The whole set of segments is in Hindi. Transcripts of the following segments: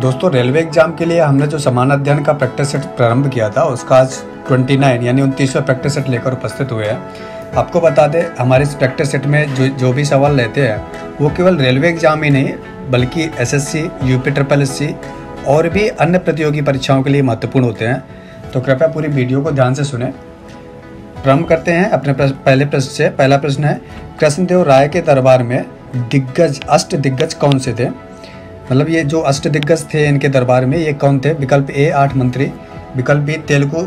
दोस्तों रेलवे एग्ज़ाम के लिए हमने जो समान अध्ययन का प्रैक्टिस सेट प्रारंभ किया था उसका आज 29 यानी उनतीसवें प्रैक्टिस सेट लेकर उपस्थित हुए हैं। आपको बता दें हमारे इस प्रैक्टिस सेट में जो जो भी सवाल लेते हैं वो केवल रेलवे एग्ज़ाम ही नहीं बल्कि एसएससी, यूपी ट्रिपल एससी और भी अन्य प्रतियोगी परीक्षाओं के लिए महत्वपूर्ण होते हैं। तो कृपया पूरी वीडियो को ध्यान से सुने। प्रारंभ करते हैं अपने पहले प्रश्न से। पहला प्रश्न है कृष्णदेव राय के दरबार में दिग्गज अष्ट दिग्गज कौन से थे? मतलब ये जो अष्ट दिग्गज थे इनके दरबार में, ये कौन थे? विकल्प ए, आठ मंत्री। विकल्प बी, तेलुगु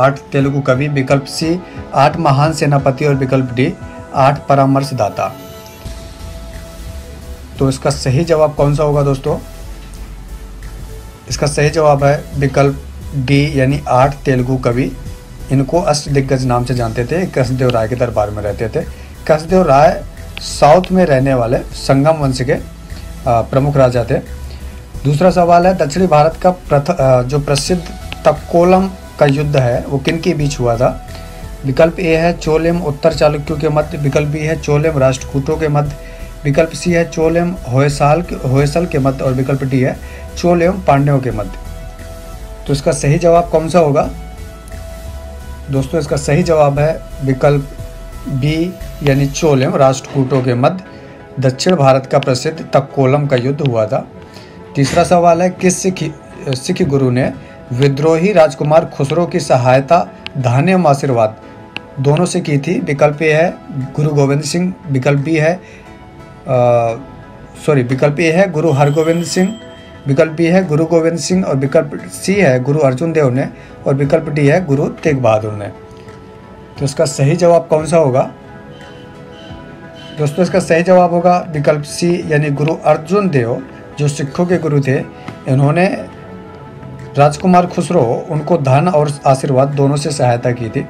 आठ तेलुगु कवि। विकल्प सी, आठ महान सेनापति और विकल्प डी, आठ परामर्शदाता। तो इसका सही जवाब कौन सा होगा दोस्तों? इसका सही जवाब है विकल्प डी, यानी आठ तेलुगु कवि। इनको अष्ट दिग्गज नाम से जानते थे कृष्णदेव राय के दरबार में रहते थे। कृष्णदेव राय साउथ में रहने वाले संगम वंश के प्रमुख राजा थे दूसरा सवाल है, दक्षिणी भारत का प्रथ जो प्रसिद्ध तक्कोलम का युद्ध है, वो किन के बीच हुआ था? विकल्प ए है चोलेम उत्तर चालुक्यों के मध्य, विकल्प बी है चोलेम राष्ट्रकूटों के मध्य, विकल्प सी है चोलेम होयसाल होयसल के मध्य और विकल्प डी है चोलेम पांड्यों के मध्य। तो इसका सही जवाब कौन सा होगा? दोस्तों, इसका सही जवाब है विकल्प बी, यानी चोलेम राष्ट्रकूटों के मध्य। दक्षिण भारत का प्रसिद्ध तक्कोलम का युद्ध हुआ था। तीसरा सवाल है, किस सिख सिख गुरु ने विद्रोही राजकुमार खुसरो की सहायता, धान्य आशीर्वाद दोनों से की थी? विकल्प ए है, गुरु गोविंद सिंह, विकल्प बी है सॉरी, विकल्प ए है, गुरु हरगोविंद सिंह, विकल्प बी है, गुरु गोविंद सिंह और विकल्प सी है, गुरु अर्जुन देव ने, और विकल्प डी है, गुरु तेग बहादुर ने। तो इसका सही जवाब कौन सा होगा? दोस्तों, इसका सही जवाब होगा विकल्प सी, यानी गुरु अर्जुन देव, जो सिखों के गुरु थे। इन्होंने राजकुमार खुसरो, उनको धन और आशीर्वाद दोनों से सहायता की थी।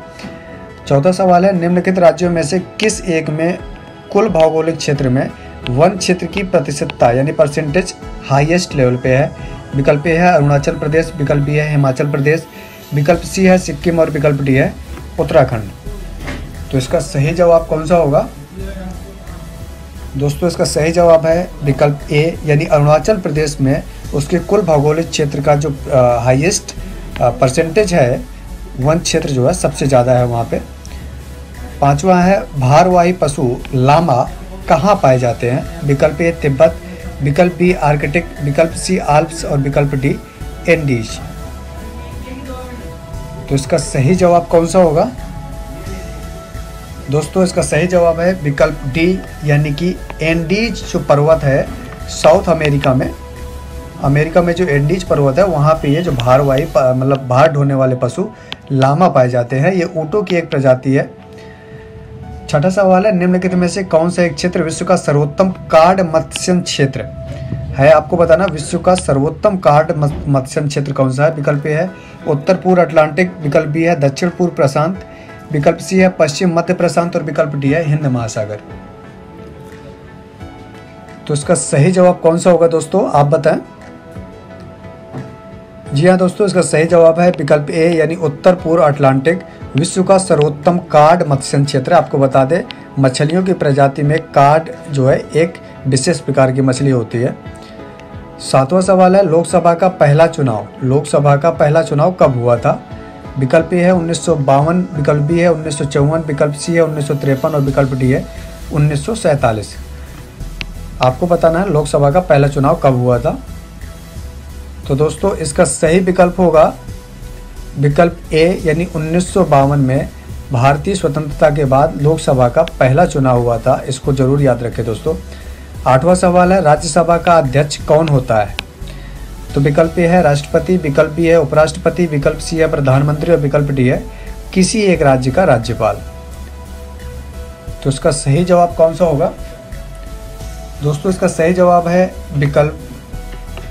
चौथा सवाल है, निम्नलिखित राज्यों में से किस एक में कुल भौगोलिक क्षेत्र में वन क्षेत्र की प्रतिशतता, यानी परसेंटेज हाईएस्ट लेवल पे है? विकल्प ए है अरुणाचल प्रदेश, विकल्प बी है हिमाचल प्रदेश, विकल्प सी है सिक्किम और विकल्प डी है उत्तराखंड। तो इसका सही जवाब कौन सा होगा? दोस्तों, इसका सही जवाब है विकल्प ए यानी अरुणाचल प्रदेश में उसके कुल भौगोलिक क्षेत्र का जो हाईएस्ट परसेंटेज है, वन क्षेत्र जो है सबसे ज़्यादा है वहाँ पे। पांचवा है, भारवाही पशु, लामा, कहाँ पाए जाते हैं? विकल्प ए तिब्बत, विकल्प बी आर्कटिक, विकल्प सी आल्प्स और विकल्प डी एंडीज तो इसका सही जवाब कौन सा होगा? दोस्तों, इसका सही जवाब है विकल्प डी, यानी कि एंडीज जो पर्वत है साउथ अमेरिका में। अमेरिका में जो एंडीज पर्वत है, वहाँ पे ये जो भारवाही मतलब भार ढोने वाले पशु लामा पाए जाते हैं। ये ऊँटों की एक प्रजाति है। छठा सवाल है, निम्नलिखित में से कौन सा एक क्षेत्र विश्व का सर्वोत्तम कार्ड मत्स्य क्षेत्र है? आपको बताना, विश्व का सर्वोत्तम कार्ड मत्स्य क्षेत्र कौन सा है? विकल्प है उत्तर पूर्व अटलांटिक, विकल्प बी है दक्षिण पूर्व प्रशांत विकल्प सी है पश्चिम, मध्य प्रशांत और विकल्प डी है हिंद महासागर। तो इसका सही जवाब कौन सा होगा दोस्तों? आप बताएँ। जी हाँ दोस्तों, इसका सही जवाब है विकल्प ए, यानी उत्तर पूर्व अटलांटिक। विश्व का सर्वोत्तम कार्ड मत्स्य क्षेत्र आपको बता दें। मछलियों की प्रजाति में कार्ड जो है, एक विशेष प्रकार की मछली होती है। सातवां सवाल है, लोकसभा का पहला चुनाव। लोकसभा का पहला चुनाव कब हुआ था? विकल्प ए है उन्नीस सौ बावन, विकल्प बी है उन्नीस सौ चौवन, विकल्प सी है उन्नीस सौ तिरपन और विकल्प डी है उन्नीस सौ सैंतालीस। आपको बताना है लोकसभा का पहला चुनाव कब हुआ था। तो दोस्तों, इसका सही विकल्प होगा विकल्प ए, यानी उन्नीस सौ बावन में भारतीय स्वतंत्रता के बाद लोकसभा का पहला चुनाव हुआ था। इसको ज़रूर याद रखें दोस्तों। आठवां सवाल है, राज्यसभा का अध्यक्ष कौन होता है? तो विकल्प ए है राष्ट्रपति, विकल्प बी है उपराष्ट्रपति, विकल्प सी है प्रधानमंत्री और विकल्प डी है किसी एक राज्य का राज्यपाल। तो इसका सही जवाब कौन सा होगा? दोस्तों, इसका सही जवाब है विकल्प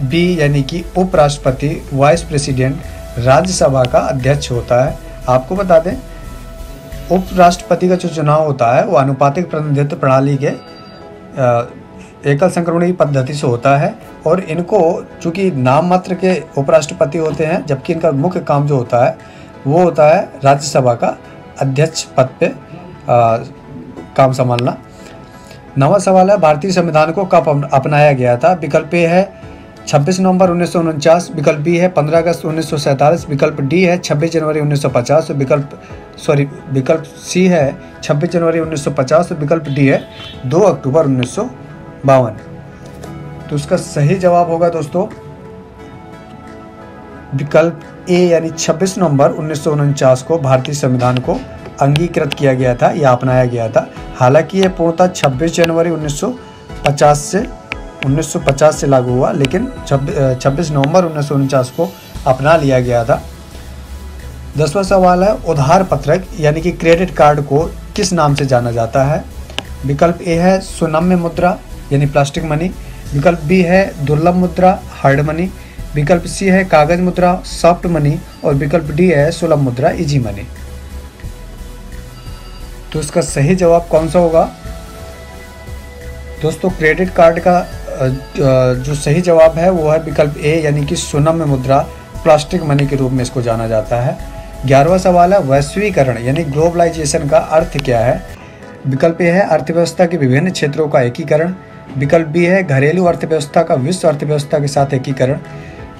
बी, यानी कि उपराष्ट्रपति, वाइस प्रेसिडेंट राज्यसभा का अध्यक्ष होता है। आपको बता दें, उपराष्ट्रपति का जो चुनाव होता है, वो अनुपातिक प्रतिनिधित्व प्रणाली के एकल संक्रमणी पद्धति से होता है और इनको चूँकि नाम मात्र के उपराष्ट्रपति होते हैं जबकि इनका मुख्य काम जो होता है वो होता है राज्यसभा का अध्यक्ष पद पे आ, काम संभालना। नवा सवाल है भारतीय संविधान को कब अपनाया गया था? विकल्प ए है 26 नवंबर उन्नीस सौ उनचास विकल्प बी है 15 अगस्त उन्नीस सौ सैंतालीस विकल्प डी है 26 जनवरी 1950 विकल्प सॉरी विकल्प सी है 26 जनवरी 1950 विकल्प डी है 2 अक्टूबर उन्नीस सौ तो उसका सही जवाब होगा दोस्तों, विकल्प ए यानी 26 नवंबर उन्नीस सौ उनचास को भारतीय संविधान को अंगीकृत किया गया था, या अपनाया गया था। हालाँकि यह पूर्णतः 26 जनवरी 1950 से 1950 से लागू हुआ, लेकिन 26 नवंबर उन्नीस सौ उनचास को अपना लिया गया था। दसवां सवाल है, उधार पत्रक यानी कि क्रेडिट कार्ड को किस नाम से जाना जाता है? विकल्प ए है सुनम्य मुद्रा यानी प्लास्टिक मनी। विकल्प बी है दुर्लभ मुद्रा, हार्ड मनी। विकल्प सी है कागज़ मुद्रा, सॉफ्ट मनी। और विकल्प डी है सुलभ मुद्रा, इजी मनी। तो इसका सही जवाब कौन सा होगा? दोस्तों, क्रेडिट कार्ड का जो सही जवाब है, वो है विकल्प ए, यानी कि सुनम मुद्रा, प्लास्टिक मनी के रूप में इसको जाना जाता है। ग्यारहवा सवाल है वैश्वीकरण, यानी ग्लोबलाइजेशन का अर्थ क्या है? विकल्प ए है अर्थव्यवस्था के विभिन्न क्षेत्रों का एकीकरण। विकल्प बी है घरेलू अर्थव्यवस्था का विश्व अर्थव्यवस्था के साथ एकीकरण।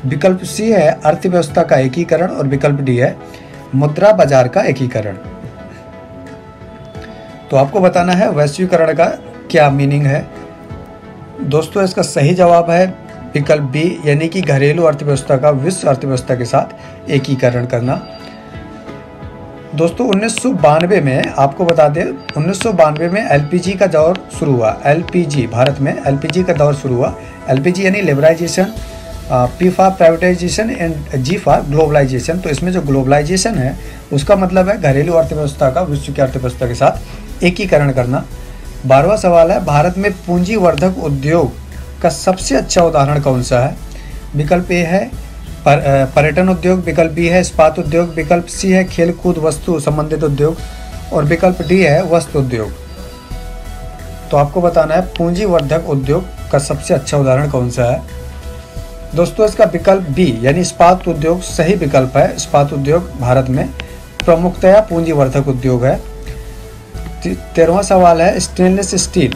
विकल्प सी है अर्थव्यवस्था का एकीकरण और विकल्प डी है मुद्रा बाज़ार का एकीकरण। तो आपको बताना है वैश्वीकरण का क्या मीनिंग है। दोस्तों, इसका सही जवाब है विकल्प बी, यानी कि घरेलू अर्थव्यवस्था का विश्व अर्थव्यवस्था के साथ एकीकरण करना। दोस्तों, उन्नीस सौ बानवे में आपको बता दें, उन्नीस सौ बानवे में एलपीजी का दौर शुरू हुआ। एलपीजी, भारत में एलपीजी का दौर शुरू हुआ। एलपीजी यानी liberalisation P for privatisation and G for globalisation तो इसमें जो ग्लोबलाइजेशन है, उसका मतलब है घरेलू अर्थव्यवस्था का, विश्व की अर्थव्यवस्था के साथ एकीकरण करना। बारहवा सवाल है, भारत में पूंजीवर्धक उद्योग का सबसे अच्छा उदाहरण कौन सा है? विकल्प ए है पर, पर्यटन उद्योग विकल्प बी है इस्पात उद्योग विकल्प सी है खेल कूद वस्तु संबंधित उद्योग और विकल्प डी है वस्त्र उद्योग। तो आपको बताना है पूंजीवर्धक उद्योग का सबसे अच्छा उदाहरण कौन सा है? दोस्तों इसका विकल्प बी यानी इस्पात उद्योग सही विकल्प है। इस्पात उद्योग भारत में प्रमुखतया पूंजीवर्धक उद्योग है। तेरहवा सवाल है स्टेनलेस स्टील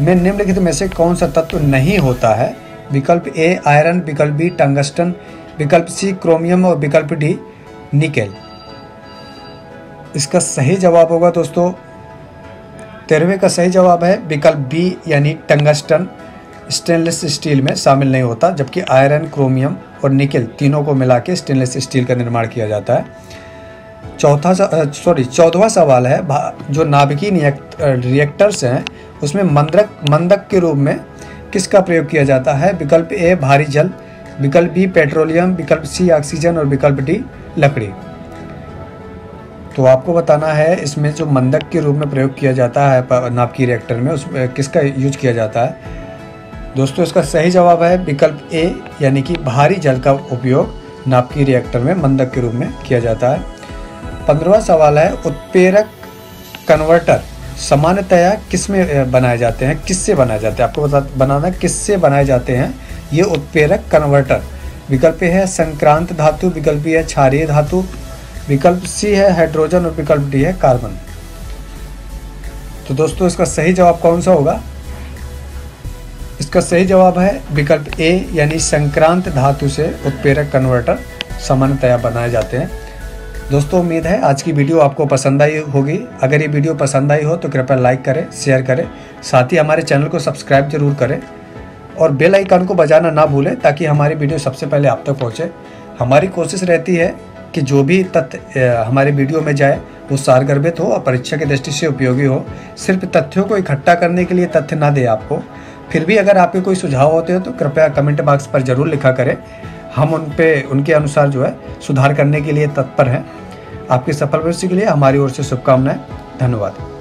में निम्नलिखित में से कौन सा तत्व नहीं होता है? विकल्प ए, आयरन, विकल्प बी, टंगस्टन, विकल्प सी, क्रोमियम और विकल्प डी, निकेल। इसका सही जवाब होगा दोस्तों, तेरहवें का सही जवाब है विकल्प बी, यानी टंगस्टन। स्टेनलेस स्टील में शामिल नहीं होता, जबकि आयरन, क्रोमियम और निकेल तीनों को मिला के स्टेनलेस स्टील का निर्माण किया जाता है। चौथा सॉरी, चौदवा सवाल है जो नाभिकीय रिएक्टर्स हैं, उसमें मंदक मंदक के रूप में किसका प्रयोग किया जाता है? विकल्प ए, भारी जल, विकल्प बी, पेट्रोलियम, विकल्प सी, ऑक्सीजन और विकल्प डी, लकड़ी। तो आपको बताना है, इसमें जो मंदक के रूप में प्रयोग किया जाता है नाभिकीय रिएक्टर में, उस किसका यूज़ किया जाता है? दोस्तों, इसका सही जवाब है विकल्प ए, यानी कि भारी जल का उपयोग नाभिकीय रिएक्टर में, मंदक के रूप में किया जाता है। पंद्रवा सवाल है, उत्प्रेरक कन्वर्टर सामान्यतया किसमें बनाए जाते हैं, किससे बनाए जाते हैं? आपको बता, बनाना किससे बनाए जाते हैं? ये उत्प्रेरक कन्वर्टर। विकल्प है संक्रांत धातु, विकल्प है क्षारीय धातु, विकल्प सी है हाइड्रोजन और विकल्प डी है कार्बन। तो दोस्तों, इसका सही जवाब कौन सा होगा? इसका सही जवाब है विकल्प ए यानी संक्रांत धातु से उत्प्रेरक कन्वर्टर सामान्यतया बनाए जाते हैं। दोस्तों, उम्मीद है आज की वीडियो आपको पसंद आई होगी। अगर ये वीडियो पसंद आई हो तो कृपया लाइक करें शेयर करें, साथ ही हमारे चैनल को सब्सक्राइब ज़रूर करें। और बेल आइकन को बजाना ना भूलें, ताकि हमारी वीडियो सबसे पहले आप तक पहुँचे। हमारी कोशिश रहती है कि जो भी तथ्य हमारे वीडियो में जाए, वो सारगर्भित हो और परीक्षा की दृष्टि से उपयोगी हो। सिर्फ़ तथ्यों को इकट्ठा करने के लिए तथ्य ना दे आपको। फिर भी अगर आपके कोई सुझाव होते हो तो कृपया कमेंट बॉक्स पर ज़रूर लिखा करें। हम उन पे, उनके अनुसार जो है, सुधार करने के लिए तत्पर हैं। आपके सफल भविष्य के लिए हमारी ओर से शुभकामनाएँ। धन्यवाद।